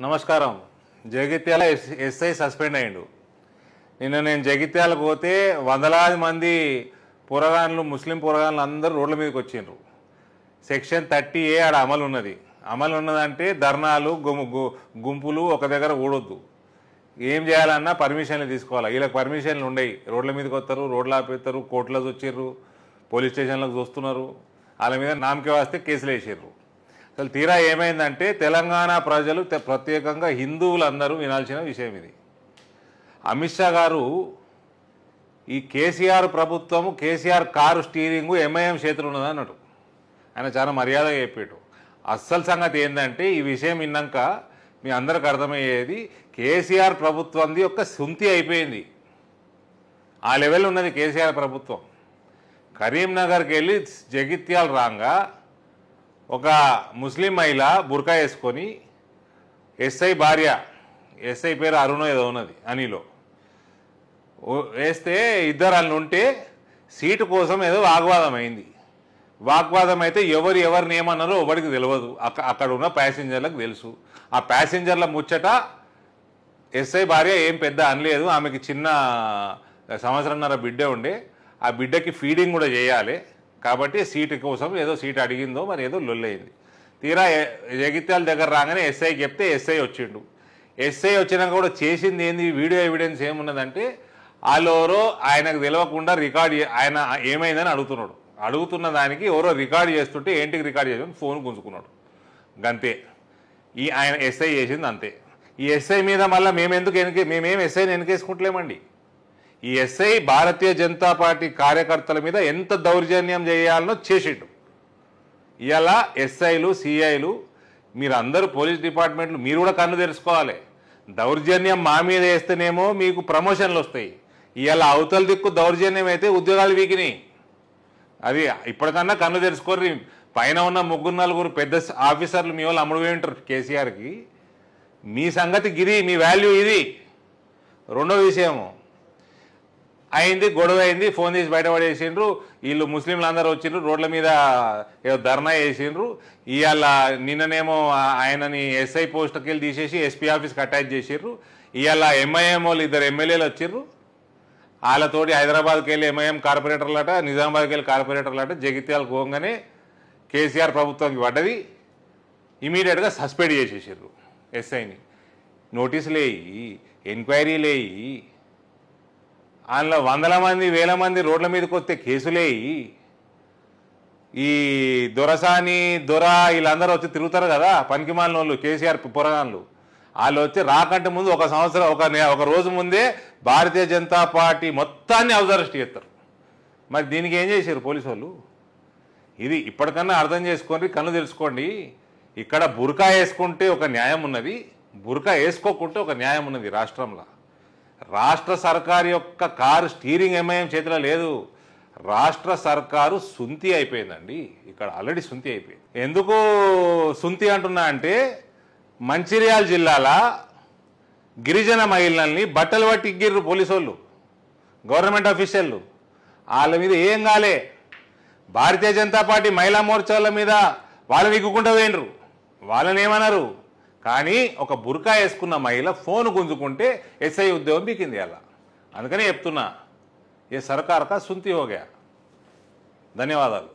నమస్కారం. Jagtial yes- SI suspend అయ్యిండు. నిన్న నేను జగిత్యాలకు పోతే వందలాది మంది పురగాన్లు ముస్లిం పురగాన్లు అందరూ రోడ్ల మీదకి వచ్చిండ్రు. సెక్షన్ థర్టీ ఏ ఆడ అమలు ఉన్నది. అమలు ఉన్నదంటే ధర్నాలు గుమ్- గు- గుంపులు ఒక దగ్గర ఊడొద్దు. ఏం చేయాలన్నా పర్మిషన్లు తీసుకోవాలి? వీళ్ళకి పర్మిషన్లు ఉండయి. రోడ్ల మీదకి వస్తారు రోడ్లు ఆపేస్తారు కోర్టులకు వచ్చిర్రు పోలీస్ స్టేషన్లకు చూస్తున్నారు. వాళ్ళ మీద నామకే వస్తే కేసులు వేసారు అసలు తీరా ఏమైందంటే తెలంగాణ ప్రజలు ప్రత్యేకంగా హిందువులందరూ వినాల్సిన విషయం ఇది. అమిత్ షా గారు ఈ కేసీఆర్ ప్రభుత్వము కేసీఆర్ కారు స్టీరింగు ఎంఐఎం చేతులు ఉన్నది అన్నట్టు ఆయన చాలా మర్యాదగా చెప్పాడు అస్సలు సంగతి ఏంటంటే ఈ విషయం విన్నాక మీ అందరికి అర్థమయ్యేది కేసీఆర్ ప్రభుత్వంది ఒక సుంతి అయిపోయింది. ఆ లెవెల్ ఉన్నది కేసీఆర్ ప్రభుత్వం. కరీంనగర్కి వెళ్ళి జగిత్యాలు రాగా ఒక ముస్లిం మహిళ బుర్కా వేసుకొని ఎస్ఐ భార్య ఎస్ఐ పేరు అరుణ ఏదో ఉన్నది అనిలో. వేస్తే ఇద్దరు వాళ్ళు ఉంటే సీటు కోసం ఏదో వాగ్వాదం అయింది. వాగ్వాదం అయితే ఎవరు ఎవరిని ఏమన్నారో ఎవరికి తెలియదు అక్క అక్కడ ఉన్న ప్యాసింజర్లకు తెలుసు. ఆ ప్యాసింజర్ల ముచ్చట ఎస్ఐ భార్య ఏం పెద్ద అనలేదు. ఆమెకి చిన్న సంవత్సరంన్నర బిడ్డే ఉండే. ఆ బిడ్డకి ఫీడింగ్ కూడా చేయాలి. కాబట్టి సీటు కోసం ఏదో సీట్ అడిగిందో మరి ఏదో లొల్లయింది. తీరా జగిత్యాల దగ్గర రాగానే ఎస్ఐకి చెప్తే ఎస్ఐ వచ్చిండు. ఎస్ఐ వచ్చినాక కూడా చేసింది ఏంది? వీడియో ఎవిడెన్స్ ఏమున్నదంటే వాళ్ళెవరో ఆయనకు తెలియకుండా రికార్డ్ ఆయన ఏమైందని అడుగుతున్నాడు. అడుగుతున్న దానికి ఎవరో రికార్డ్ చేస్తుంటే ఏంటికి రికార్డ్ చేసి ఫోన్ గుంజుకున్నాడు. గంతే. ఈ ఆయన ఎస్ఐ చేసింది అంతే. ఈ ఎస్ఐ మీద మళ్ళీ మేము ఎందుకు మేమేం ఎస్ఐని వెనకేసుకుంటలేమండి. ఈ ఎస్ఐ భారతీయ జనతా పార్టీ కార్యకర్తల మీద ఎంత దౌర్జన్యం చేయాలనో చేసిండు. ఇలా ఎస్ఐలు సిఐలు మీరు అందరూ పోలీస్ డిపార్ట్మెంట్లు మీరు కూడా కన్ను తెరుచుకోవాలి. దౌర్జన్యం మా మీద వేస్తేనేమో మీకు ప్రమోషన్లు వస్తాయి. ఇలా అవతల దిక్కు దౌర్జన్యం అయితే ఉద్యోగాలు వీకినాయి. అది ఇప్పటికన్నా కన్ను తెరుచుకోర్రి. పైన ఉన్న ముగ్గురు నలుగురు పెద్ద ఆఫీసర్లు మీ వాళ్ళు అమ్ముడు ఉంటారు కేసీఆర్కి. మీ సంగతి గిది మీ వాల్యూ ఇది. రెండో విషయము. అయింది గొడవ అయింది ఫోన్ తీసి బయటపడేసిండ్రు. వీళ్ళు ముస్లింలు అందరూ వచ్చిండ్రు రోడ్ల మీద ఏదో ధర్నా చేసిండ్రు. ఇవాళ నిన్ననేమో ఆయనని ఎస్ఐ పోస్ట్కి వెళ్ళి తీసేసి ఎస్పీ ఆఫీస్కి అటాచ్ చేసిండ్రు. ఇవాళ ఎంఐఎం వాళ్ళు ఇద్దరు ఎమ్మెల్యేలు వచ్చిర్రు వాళ్ళతోటి హైదరాబాద్కి వెళ్ళి ఎంఐఎం కార్పొరేటర్లట నిజామాబాద్కి వెళ్ళి కార్పొరేటర్లట జగిత్యాలకు పోగానే కేసీఆర్ ప్రభుత్వానికి పడ్డది. ఇమీడియట్గా సస్పెండ్ చేసేసారు ఎస్ఐని. నోటీసులు వేయి ఎంక్వైరీలు వేయి అందులో వందల మంది వేల మంది రోడ్ల మీదకి వస్తే కేసులేయి ఈ దొరసాని దొర వీళ్ళందరూ వచ్చి తిరుగుతారు కదా పనికిమాలిన వాళ్ళు కేసీఆర్ పురగాన్లు వాళ్ళు వచ్చి రాకంటే ముందు ఒక సంవత్సరం ఒక ఒక రోజు ముందే భారతీయ జనతా పార్టీ మొత్తాన్ని అవజరెస్ట్ చేస్తారు. మరి దీనికి ఏం చేశారు పోలీసు వాళ్ళు? ఇది ఇప్పటికన్నా అర్థం చేసుకోండి కళ్ళు తెలుసుకోండి. ఇక్కడ బురకా వేసుకుంటే ఒక న్యాయం ఉన్నది బురకా వేసుకోకుంటే ఒక న్యాయం ఉన్నది రాష్ట్రంలో. రాష్ట్ర సర్కారు యొక్క కారు స్టీరింగ్ ఎంఐఎం చేతిలో లేదు. రాష్ట్ర సర్కారు సుంతి అయిపోయిందండి. ఇక్కడ ఆల్రెడీ సుంతి అయిపోయింది. ఎందుకు సుంతి అంటున్నా అంటే మంచిర్యాల జిల్లాల గిరిజన మహిళల్ని బట్టలు పట్టి ఇగ్గిర్రు పోలీసు గవర్నమెంట్ ఆఫీషియల్లు. వాళ్ళ మీద ఏం కాలే. భారతీయ జనతా పార్టీ మహిళా మోర్చాల మీద వాళ్ళని ఇగ్గుకుంటూ పోయినరు వాళ్ళని ఏమన్నారు? కానీ ఒక బుర్కా వేసుకున్న మహిళ ఫోన్ గుంజుకుంటే ఎస్ఐ ఉద్యోగం బీకింది అలా. అందుకనే చెప్తున్నా ఏ సర్కార్ కా సుంతి హోగా ధన్యవాదాలు.